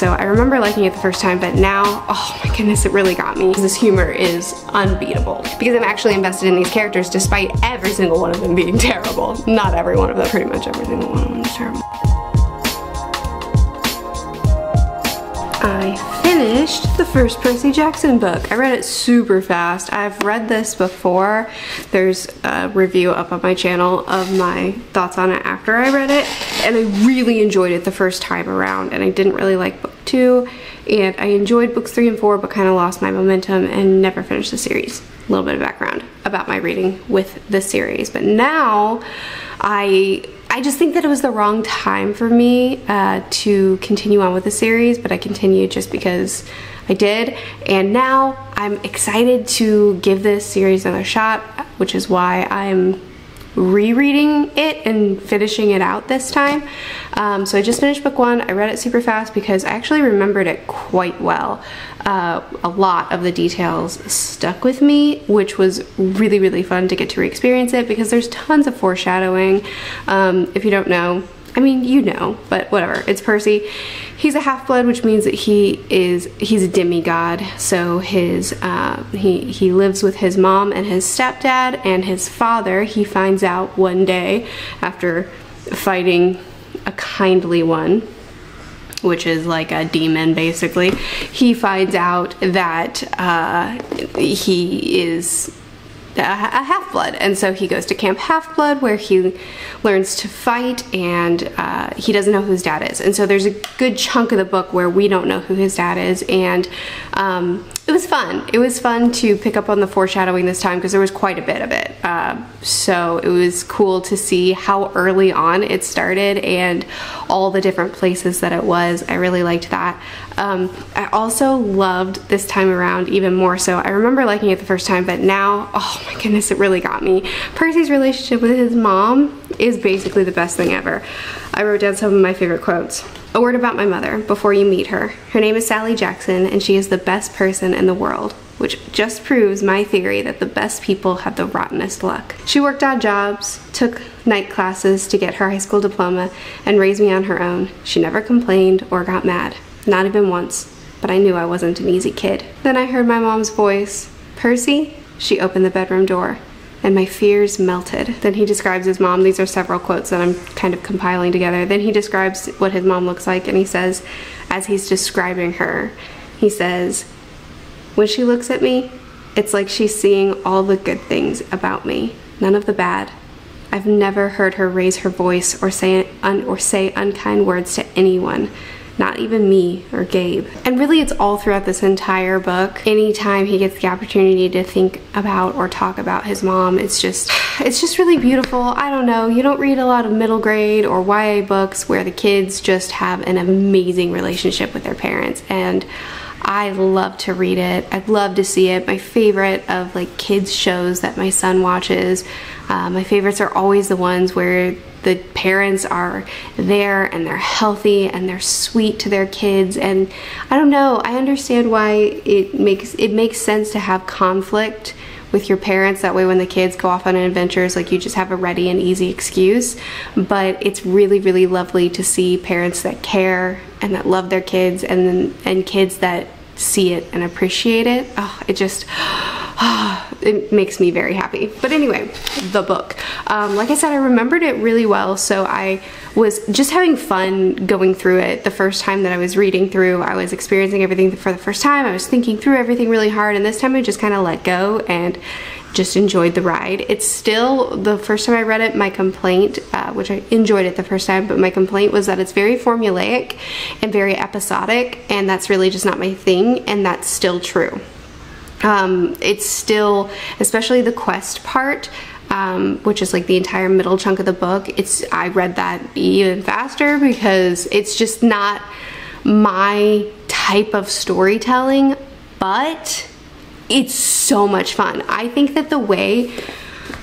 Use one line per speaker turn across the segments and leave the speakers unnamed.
so I remember liking it the first time, but now, oh my goodness, it really got me. This humor is unbeatable because I'm actually invested in these characters despite every single one of them being terrible. Not every one of them, pretty much every single one of them is terrible. I finished the first Percy Jackson book. I read it super fast. I've read this before. There's a review up on my channel of my thoughts on it after I read it. And I really enjoyed it the first time around. And I didn't really like two. And I enjoyed books three and four, but kind of lost my momentum and never finished the series. A little bit of background about my reading with the series. But now I I just think that it was the wrong time for me uh, to continue on with the series, but I continued just because I did. And now I'm excited to give this series another shot, which is why I'm rereading it and finishing it out this time. Um, so I just finished book one. I read it super fast because I actually remembered it quite well. Uh, a lot of the details stuck with me, which was really, really fun to get to re-experience it because there's tons of foreshadowing. Um, if you don't know, I mean, you know, but whatever. It's Percy. He's a half-blood, which means that he is he's a demigod. So his uh, he he lives with his mom and his stepdad and his father. He finds out one day after fighting a kindly one which is like a demon basically he finds out that uh, he is a half-blood. And so he goes to camp half-blood where he learns to fight and uh, he doesn't know who his dad is. And so there's a good chunk of the book where we don't know who his dad is. And um, it was fun. It was fun to pick up on the foreshadowing this time because there was quite a bit of it. Uh, so it was cool to see how early on it started and all the different places that it was. I really liked that. Um, I also loved this time around even more so. I remember liking it the first time but now oh my goodness it really got me. Percy's relationship with his mom is basically the best thing ever I wrote down some of my favorite quotes a word about my mother before you meet her. Her name is Sally Jackson and she is the best person in the world, which just proves my theory that the best people have the rottenest luck. She worked odd jobs, took night classes to get her high school diploma, and raised me on her own. She never complained or got mad, not even once, but I knew I wasn't an easy kid. Then I heard my mom's voice, Percy? She opened the bedroom door and my fears melted. Then he describes his mom. These are several quotes that I'm kind of compiling together. Then he describes what his mom looks like and he says, as he's describing her, he says, when she looks at me, it's like she's seeing all the good things about me, none of the bad. I've never heard her raise her voice or say, un or say unkind words to anyone not even me or Gabe. And really it's all throughout this entire book. Anytime he gets the opportunity to think about or talk about his mom, it's just, it's just really beautiful. I don't know, you don't read a lot of middle grade or YA books where the kids just have an amazing relationship with their parents and I love to read it. I love to see it. My favorite of like kids shows that my son watches, uh, my favorites are always the ones where the parents are there and they're healthy and they're sweet to their kids. And I don't know I understand why it makes it makes sense to have conflict with your parents. That way when the kids go off on adventures like you just have a ready and easy excuse. But it's really really lovely to see parents that care and that love their kids and and kids that see it and appreciate it oh it just it makes me very happy. But anyway, the book. Um, like I said, I remembered it really well, so I was just having fun going through it the first time that I was reading through. I was experiencing everything for the first time. I was thinking through everything really hard, and this time I just kind of let go and just enjoyed the ride. It's still, the first time I read it, my complaint, uh, which I enjoyed it the first time, but my complaint was that it's very formulaic and very episodic, and that's really just not my thing, and that's still true um, it's still, especially the quest part, um, which is like the entire middle chunk of the book, it's I read that even faster because it's just not my type of storytelling, but it's so much fun. I think that the way,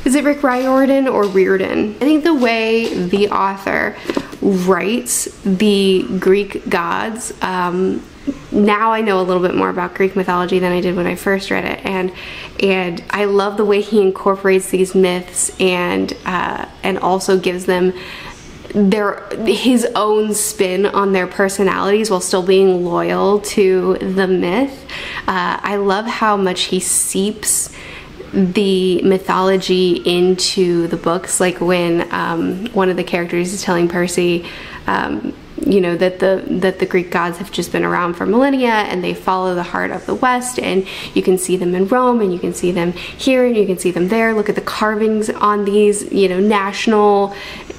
is it Rick Riordan or Reardon? I think the way the author writes the Greek gods um, now I know a little bit more about Greek mythology than I did when I first read it, and and I love the way he incorporates these myths and uh, and also gives them their his own spin on their personalities while still being loyal to the myth. Uh, I love how much he seeps the mythology into the books like when um, one of the characters is telling percy um, you know that the that the greek gods have just been around for millennia and they follow the heart of the west and you can see them in rome and you can see them here and you can see them there look at the carvings on these you know national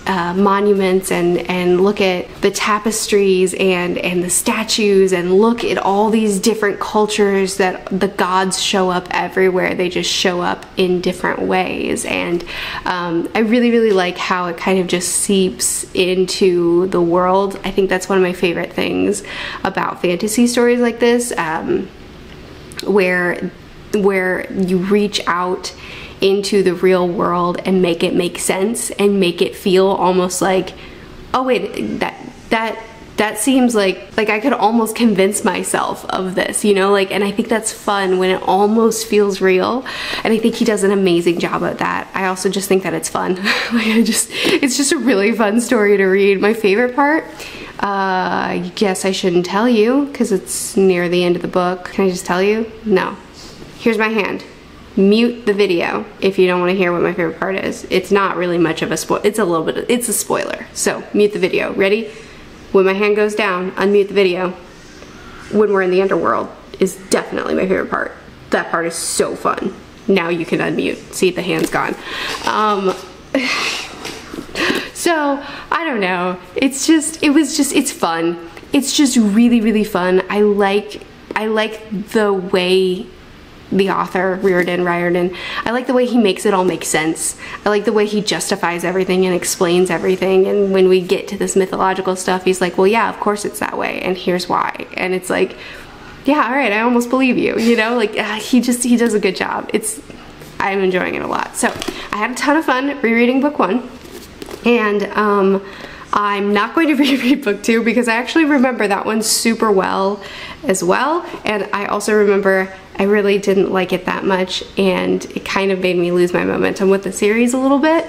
uh, monuments and and look at the tapestries and and the statues and look at all these different cultures that the gods show up everywhere. They just show up in different ways. And um, I really really like how it kind of just seeps into the world. I think that's one of my favorite things about fantasy stories like this um, where where you reach out into the real world and make it make sense and make it feel almost like oh wait that that that seems like like I could almost convince myself of this, you know, like and I think that's fun when it almost feels real. And I think he does an amazing job at that. I also just think that it's fun. like I just it's just a really fun story to read. My favorite part uh, I guess I shouldn't tell you because it's near the end of the book. Can I just tell you? No. Here's my hand mute the video if you don't want to hear what my favorite part is. It's not really much of a spoil. It's a little bit, of, it's a spoiler. So mute the video. Ready? When my hand goes down, unmute the video. When we're in the underworld is definitely my favorite part. That part is so fun. Now you can unmute. See, the hand's gone. Um, so, I don't know. It's just, it was just, it's fun. It's just really, really fun. I like, I like the way the author, Riordan Riordan. I like the way he makes it all make sense. I like the way he justifies everything and explains everything. And when we get to this mythological stuff, he's like, well, yeah, of course it's that way, and here's why. And it's like, yeah, all right, I almost believe you. You know, like uh, he just he does a good job. It's I'm enjoying it a lot. So I had a ton of fun rereading book one, and um, I'm not going to reread book two because I actually remember that one super well as well. And I also remember I really didn't like it that much and it kind of made me lose my momentum with the series a little bit.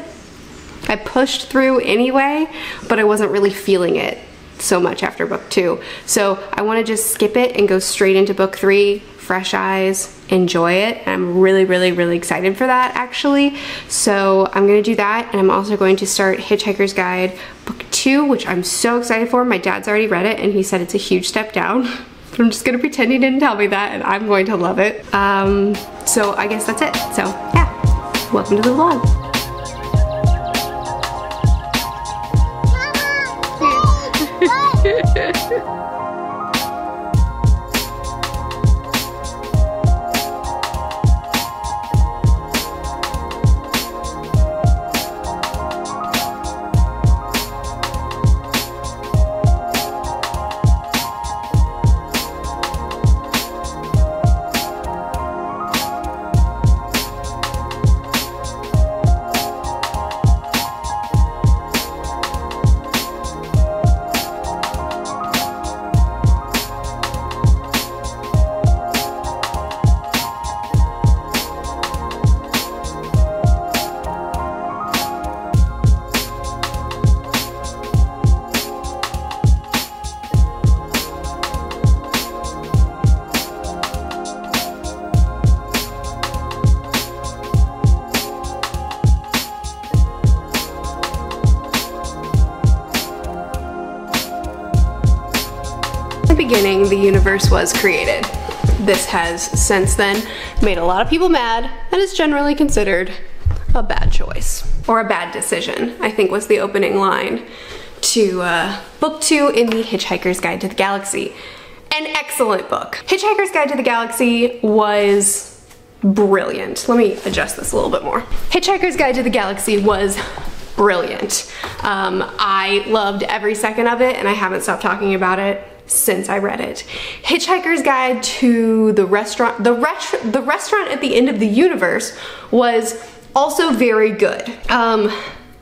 I pushed through anyway, but I wasn't really feeling it so much after book two. So I wanna just skip it and go straight into book three, fresh eyes, enjoy it. I'm really, really, really excited for that actually. So I'm gonna do that and I'm also going to start Hitchhiker's Guide book two, which I'm so excited for. My dad's already read it and he said it's a huge step down. I'm just gonna pretend he didn't tell me that and I'm going to love it. Um, so I guess that's it. So yeah, welcome to the vlog. beginning, the universe was created. This has since then made a lot of people mad and is generally considered a bad choice or a bad decision, I think was the opening line to uh, book two in the Hitchhiker's Guide to the Galaxy. An excellent book. Hitchhiker's Guide to the Galaxy was brilliant. Let me adjust this a little bit more. Hitchhiker's Guide to the Galaxy was brilliant. Um, I loved every second of it and I haven't stopped talking about it since I read it. Hitchhiker's Guide to the Restaurant, the, ret the Restaurant at the End of the Universe was also very good. Um,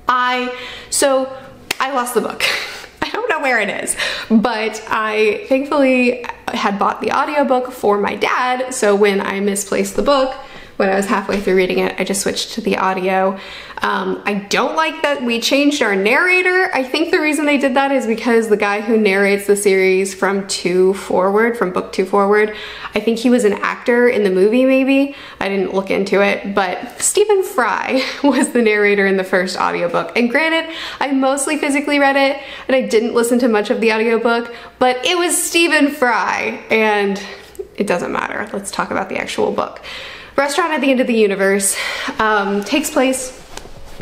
I, so I lost the book. I don't know where it is, but I thankfully had bought the audiobook for my dad, so when I misplaced the book, when I was halfway through reading it, I just switched to the audio. Um, I don't like that we changed our narrator. I think the reason they did that is because the guy who narrates the series from two forward, from book two forward, I think he was an actor in the movie maybe. I didn't look into it, but Stephen Fry was the narrator in the first audiobook. And granted, I mostly physically read it and I didn't listen to much of the audiobook, but it was Stephen Fry and it doesn't matter. Let's talk about the actual book. Restaurant at the End of the Universe um, takes place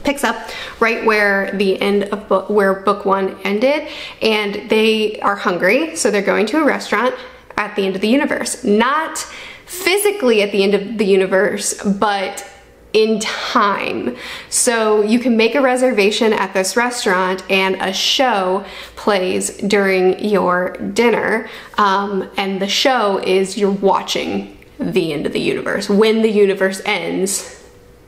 picks up right where the end of book where book one ended and they are hungry so they're going to a restaurant at the end of the universe not physically at the end of the universe but in time. So you can make a reservation at this restaurant and a show plays during your dinner. Um, and the show is you're watching the end of the universe. When the universe ends,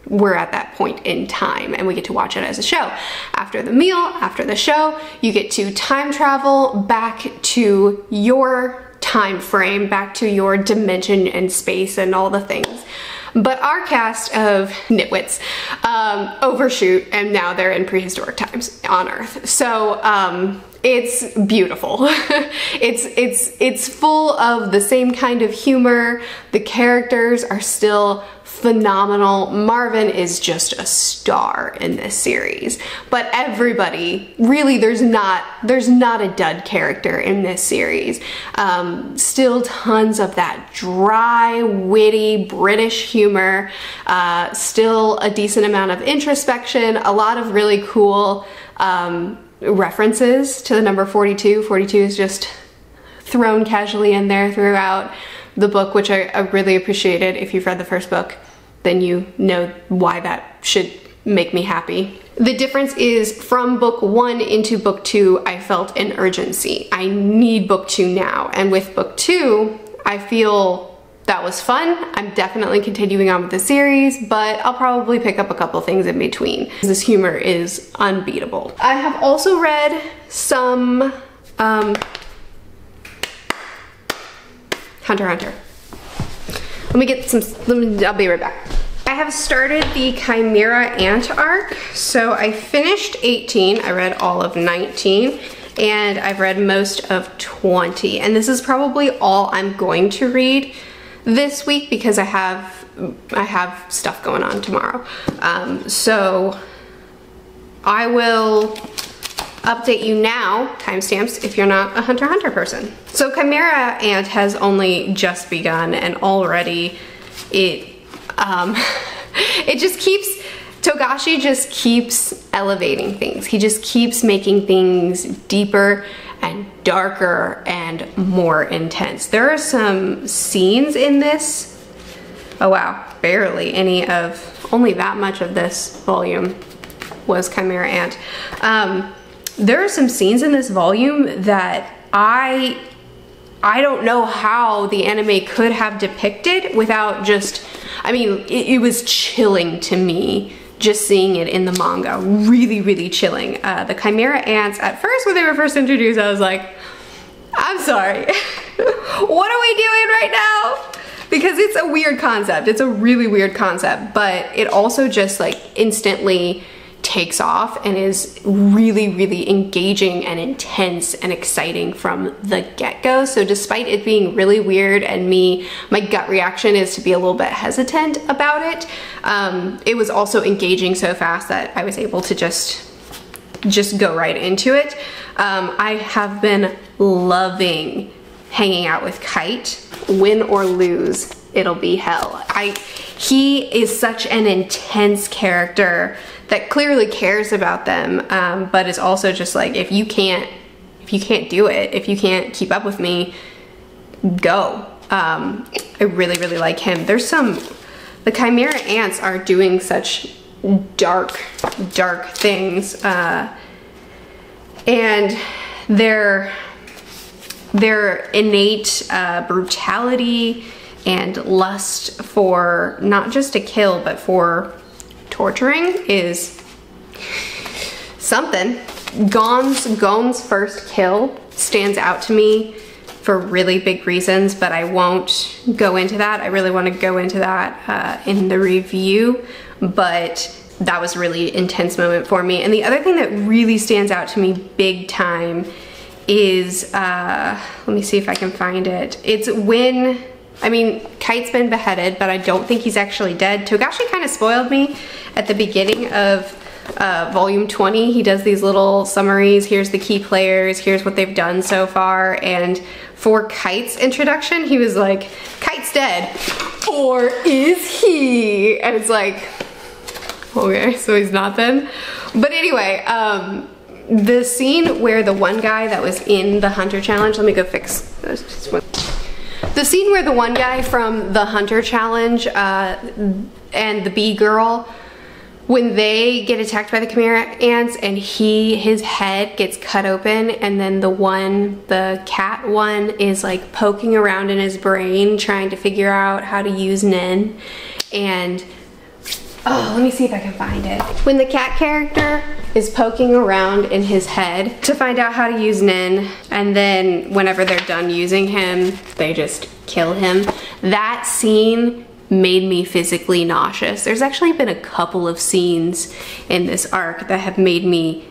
we're at that point in time and we get to watch it as a show. After the meal, after the show, you get to time travel back to your time frame, back to your dimension and space and all the things. But our cast of nitwits um, overshoot and now they're in prehistoric times on Earth. So um, it's beautiful. it's it's it's full of the same kind of humor. The characters are still phenomenal. Marvin is just a star in this series. But everybody, really there's not there's not a dud character in this series. Um, still tons of that dry, witty British humor. Uh, still a decent amount of introspection. A lot of really cool um, references to the number 42. 42 is just thrown casually in there throughout the book, which I, I, really appreciated. If you've read the first book, then you know why that should make me happy. The difference is from book one into book two, I felt an urgency. I need book two now. And with book two, I feel that was fun. I'm definitely continuing on with the series, but I'll probably pick up a couple things in between. This humor is unbeatable. I have also read some um, Hunter Hunter. Let me get some, let me, I'll be right back. I have started the Chimera Ant arc. So I finished 18, I read all of 19, and I've read most of 20. And this is probably all I'm going to read this week because I have I have stuff going on tomorrow. Um, so I will update you now, timestamps, if you're not a Hunter Hunter person. So Chimera Ant has only just begun and already it, um, it just keeps, Togashi just keeps elevating things. He just keeps making things deeper and darker and more intense. There are some scenes in this, oh wow, barely any of, only that much of this volume was Chimera Ant. Um, there are some scenes in this volume that I I don't know how the anime could have depicted without just, I mean, it, it was chilling to me just seeing it in the manga. Really, really chilling. Uh, the Chimera Ants, at first when they were first introduced, I was like, I'm sorry. what are we doing right now? Because it's a weird concept. It's a really weird concept, but it also just like instantly takes off and is really, really engaging and intense and exciting from the get-go. So despite it being really weird and me, my gut reaction is to be a little bit hesitant about it, um, it was also engaging so fast that I was able to just just go right into it. Um, I have been loving hanging out with Kite, win or lose, it'll be hell. I, he is such an intense character that clearly cares about them, um, but is also just like, if you can't, if you can't do it, if you can't keep up with me, go. Um, I really, really like him. There's some, the Chimera Ants are doing such dark, dark things. Uh, and their, their innate uh, brutality and lust for not just to kill, but for torturing is something. Gon's, Gon's first kill stands out to me for really big reasons, but I won't go into that. I really want to go into that uh, in the review, but that was a really intense moment for me. And the other thing that really stands out to me big time is, uh, let me see if I can find it. It's when, I mean, Kite's been beheaded, but I don't think he's actually dead. Togashi kind of spoiled me at the beginning of uh, volume 20. He does these little summaries. Here's the key players. Here's what they've done so far. And for Kite's introduction, he was like, Kite's dead. Or is he? And it's like, okay, so he's not then. But anyway, um, the scene where the one guy that was in the Hunter Challenge, let me go fix this one. The scene where the one guy from the Hunter Challenge uh, and the bee girl when they get attacked by the chimera ants and he his head gets cut open and then the one the cat one is like poking around in his brain trying to figure out how to use nen and oh let me see if i can find it when the cat character is poking around in his head to find out how to use nen and then whenever they're done using him they just kill him that scene made me physically nauseous. There's actually been a couple of scenes in this arc that have made me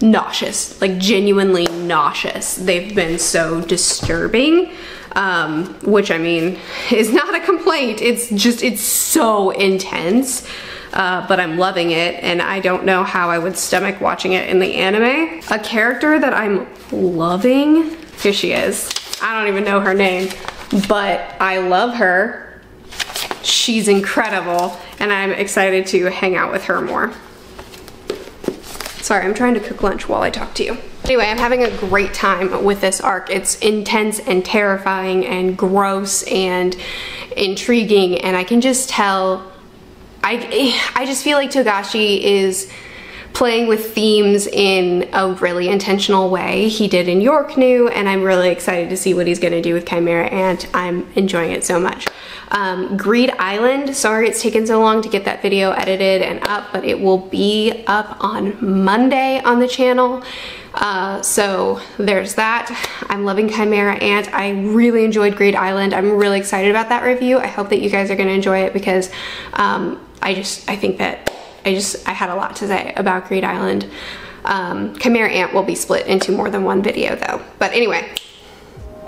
nauseous, like genuinely nauseous. They've been so disturbing, um, which I mean is not a complaint. It's just, it's so intense. Uh, but I'm loving it and I don't know how I would stomach watching it in the anime. A character that I'm loving, here she is. I don't even know her name, but I love her She's incredible and I'm excited to hang out with her more. Sorry, I'm trying to cook lunch while I talk to you. Anyway, I'm having a great time with this arc. It's intense and terrifying and gross and intriguing and I can just tell, I, I just feel like Togashi is playing with themes in a really intentional way. He did in Yorknew, and I'm really excited to see what he's gonna do with Chimera Ant. I'm enjoying it so much. Um, Greed Island, sorry it's taken so long to get that video edited and up, but it will be up on Monday on the channel. Uh, so there's that. I'm loving Chimera Ant. I really enjoyed Greed Island. I'm really excited about that review. I hope that you guys are gonna enjoy it because um, I just, I think that I just, I had a lot to say about Greed Island. Um, Chimera Ant will be split into more than one video though. But anyway,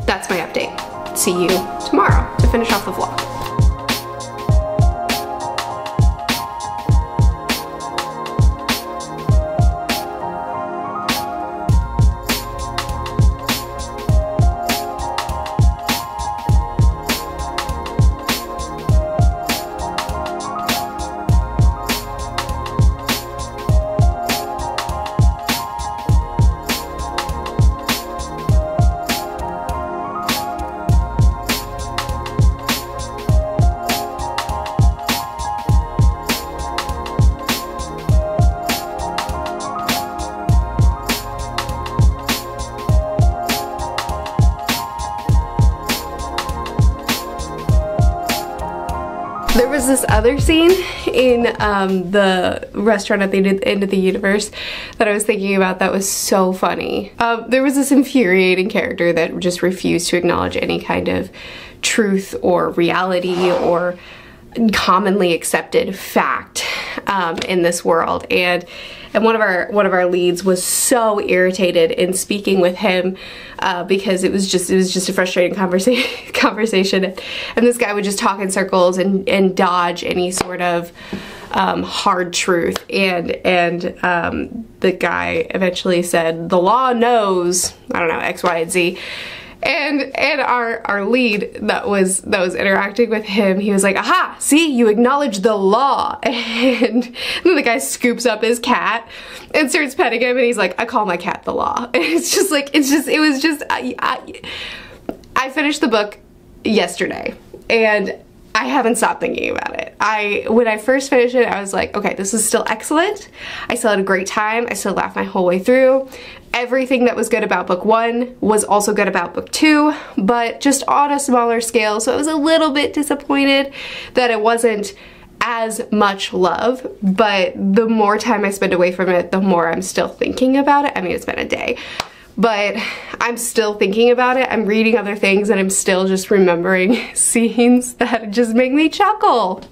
that's my update. See you tomorrow to finish off the vlog. Other scene in um, the restaurant at the end of the universe that I was thinking about that was so funny. Um, there was this infuriating character that just refused to acknowledge any kind of truth or reality or commonly accepted fact um, in this world and and one of our one of our leads was so irritated in speaking with him uh, because it was just it was just a frustrating conversation conversation. And this guy would just talk in circles and and dodge any sort of um, hard truth. And and um, the guy eventually said the law knows I don't know X Y and Z and and our our lead that was that was interacting with him he was like aha! See you acknowledge the law. And then the guy scoops up his cat and starts petting him and he's like I call my cat the law. And it's just like it's just it was just I, I, I finished the book yesterday. And I haven't stopped thinking about it. I when I first finished it, I was like, okay, this is still excellent. I still had a great time. I still laughed my whole way through. Everything that was good about book one was also good about book two, but just on a smaller scale. So I was a little bit disappointed that it wasn't as much love, but the more time I spend away from it, the more I'm still thinking about it. I mean, it's been a day but I'm still thinking about it. I'm reading other things and I'm still just remembering scenes that just make me chuckle.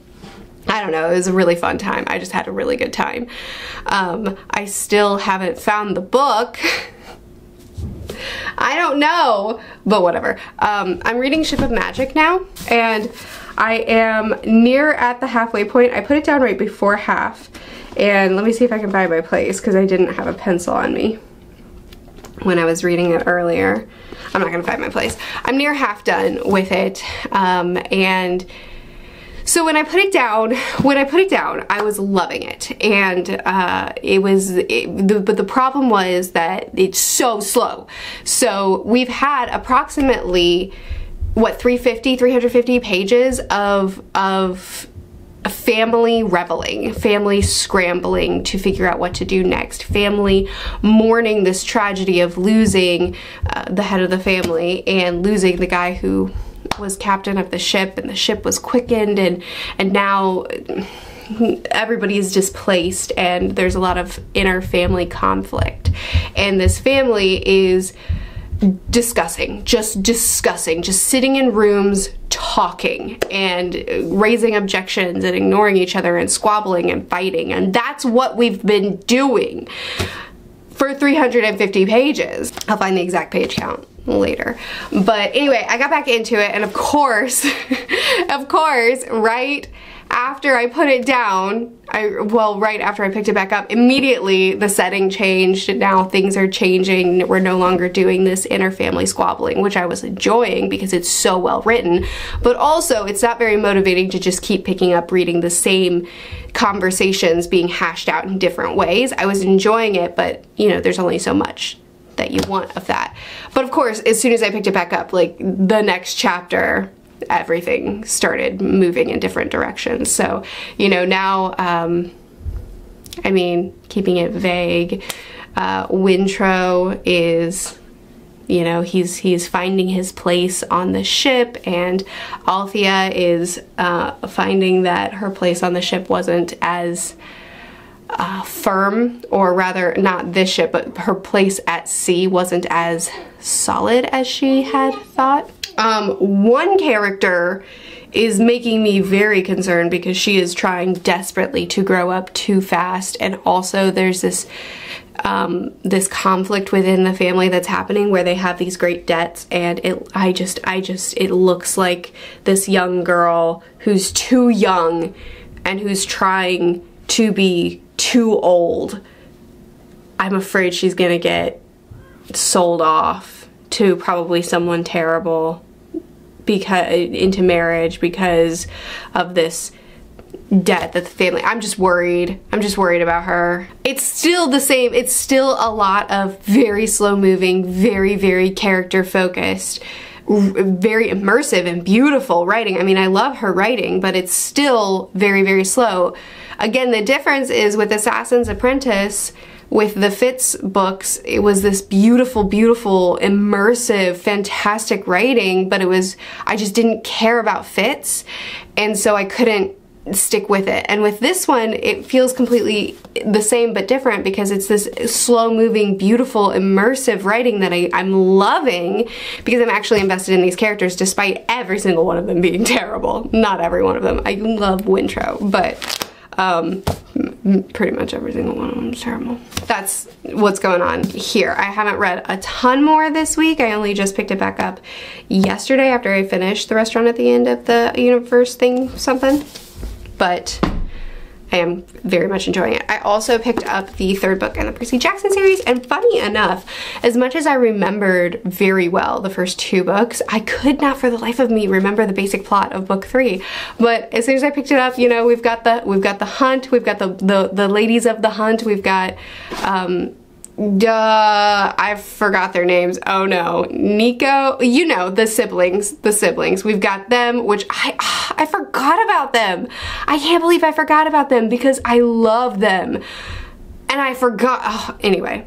I don't know, it was a really fun time. I just had a really good time. Um, I still haven't found the book. I don't know, but whatever. Um, I'm reading Ship of Magic now, and I am near at the halfway point. I put it down right before half, and let me see if I can find my place, because I didn't have a pencil on me when I was reading it earlier. I'm not gonna find my place. I'm near half done with it, um, and so when I put it down, when I put it down, I was loving it. And uh, it was, it, the, but the problem was that it's so slow. So we've had approximately, what, 350, 350 pages of, of family reveling, family scrambling to figure out what to do next, family mourning this tragedy of losing uh, the head of the family and losing the guy who was captain of the ship and the ship was quickened and and now everybody is displaced and there's a lot of inner family conflict. And this family is discussing just discussing just sitting in rooms talking and raising objections and ignoring each other and squabbling and fighting and that's what we've been doing for 350 pages i'll find the exact page count later. But anyway, I got back into it and of course, of course, right after I put it down, I well, right after I picked it back up, immediately the setting changed. Now things are changing. We're no longer doing this inner family squabbling, which I was enjoying because it's so well written. But also, it's not very motivating to just keep picking up reading the same conversations being hashed out in different ways. I was enjoying it, but you know, there's only so much that you want of that. But of course, as soon as I picked it back up, like the next chapter, everything started moving in different directions. So, you know, now, um, I mean, keeping it vague, uh, Wintrow is you know he's he's finding his place on the ship and Althea is uh, finding that her place on the ship wasn't as uh, firm, or rather not this ship, but her place at sea wasn't as solid as she had thought. Um, one character is making me very concerned because she is trying desperately to grow up too fast. And also there's this um, this conflict within the family that's happening where they have these great debts. And it I just I just it looks like this young girl who's too young and who's trying to be too old, I'm afraid she's gonna get sold off to probably someone terrible because into marriage because of this debt that the family I'm just worried. I'm just worried about her. It's still the same. It's still a lot of very slow moving very very character focused very immersive and beautiful writing. I mean I love her writing but it's still very very slow. Again, the difference is with Assassin's Apprentice, with the Fitz books, it was this beautiful, beautiful, immersive, fantastic writing, but it was, I just didn't care about Fitz, and so I couldn't stick with it. And with this one, it feels completely the same but different because it's this slow moving, beautiful, immersive writing that I, I'm loving because I'm actually invested in these characters despite every single one of them being terrible. Not every one of them. I love Wintrow, but um, pretty much every single one of them is terrible. That's what's going on here. I haven't read a ton more this week. I only just picked it back up yesterday after I finished The Restaurant at the End of the Universe thing something. But I am very much enjoying it. I also picked up the third book in the Percy Jackson series, and funny enough, as much as I remembered very well the first two books, I could not for the life of me remember the basic plot of book three. But as soon as I picked it up, you know, we've got the we've got the hunt, we've got the the, the ladies of the hunt, we've got um, Duh, I forgot their names. Oh no. Nico, you know, the siblings, the siblings. We've got them, which I, I forgot about them. I can't believe I forgot about them because I love them. And I forgot, oh, anyway.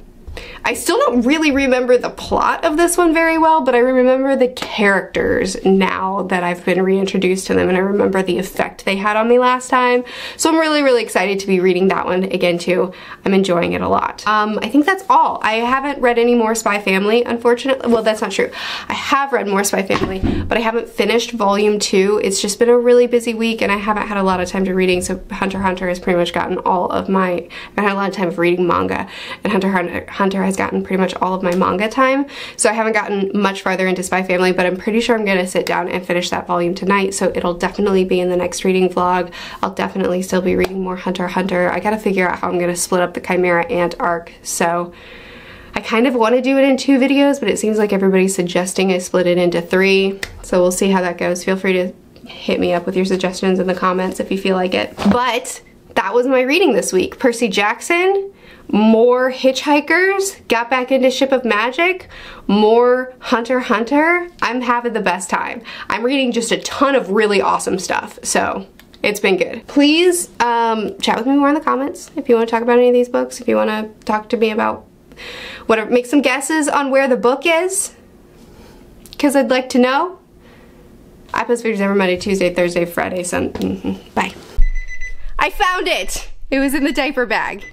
I still don't really remember the plot of this one very well, but I remember the characters now that I've been reintroduced to them and I remember the effect they had on me last time. So I'm really, really excited to be reading that one again too. I'm enjoying it a lot. Um, I think that's all. I haven't read any more Spy Family, unfortunately. Well, that's not true. I have read more Spy Family, but I haven't finished volume two. It's just been a really busy week and I haven't had a lot of time to reading, so Hunter Hunter has pretty much gotten all of my, I had a lot of time of reading manga, and Hunter Hunter, Hunter has gotten pretty much all of my manga time, so I haven't gotten much farther into Spy Family, but I'm pretty sure I'm gonna sit down and finish that volume tonight, so it'll definitely be in the next reading vlog. I'll definitely still be reading more Hunter Hunter. I gotta figure out how I'm gonna split up the Chimera Ant arc, so I kind of want to do it in two videos, but it seems like everybody's suggesting I split it into three, so we'll see how that goes. Feel free to hit me up with your suggestions in the comments if you feel like it. But that was my reading this week. Percy Jackson, more Hitchhikers, got back into Ship of Magic, more Hunter Hunter. I'm having the best time. I'm reading just a ton of really awesome stuff, so it's been good. Please um, chat with me more in the comments if you want to talk about any of these books, if you want to talk to me about whatever, make some guesses on where the book is, because I'd like to know. I post videos every Monday, Tuesday, Thursday, Friday, Sunday. Mm -hmm. Bye. I found it! It was in the diaper bag.